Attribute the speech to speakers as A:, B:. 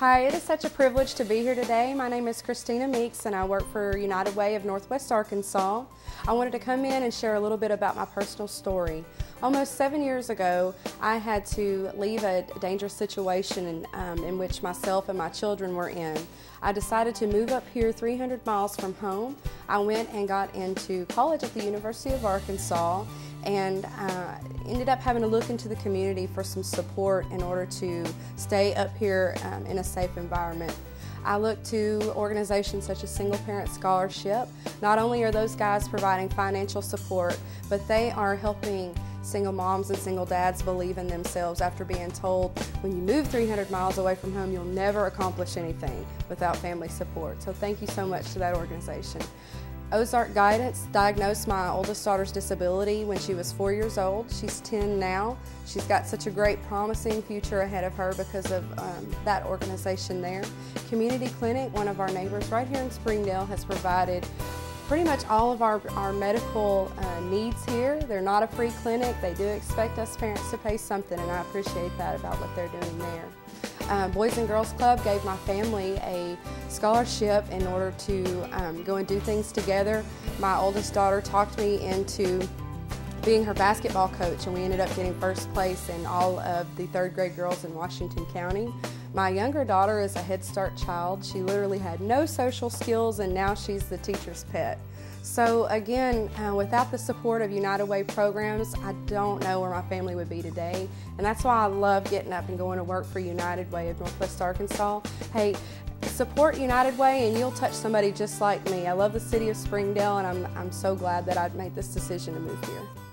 A: Hi, it is such a privilege to be here today. My name is Christina Meeks and I work for United Way of Northwest Arkansas. I wanted to come in and share a little bit about my personal story. Almost seven years ago, I had to leave a dangerous situation um, in which myself and my children were in. I decided to move up here 300 miles from home. I went and got into college at the University of Arkansas and uh, ended up having to look into the community for some support in order to stay up here um, in a safe environment. I look to organizations such as Single Parent Scholarship. Not only are those guys providing financial support, but they are helping single moms and single dads believe in themselves after being told when you move 300 miles away from home, you'll never accomplish anything without family support. So thank you so much to that organization. Ozark Guidance diagnosed my oldest daughter's disability when she was four years old. She's 10 now. She's got such a great promising future ahead of her because of um, that organization there. Community Clinic, one of our neighbors right here in Springdale, has provided pretty much all of our, our medical uh, needs here. They're not a free clinic. They do expect us parents to pay something and I appreciate that about what they're doing there. Um, Boys and Girls Club gave my family a scholarship in order to um, go and do things together. My oldest daughter talked me into being her basketball coach and we ended up getting first place in all of the third grade girls in Washington County. My younger daughter is a Head Start child. She literally had no social skills and now she's the teacher's pet. So again, uh, without the support of United Way programs, I don't know where my family would be today. And that's why I love getting up and going to work for United Way of Northwest Arkansas. Hey, support United Way and you'll touch somebody just like me. I love the city of Springdale and I'm, I'm so glad that I made this decision to move here.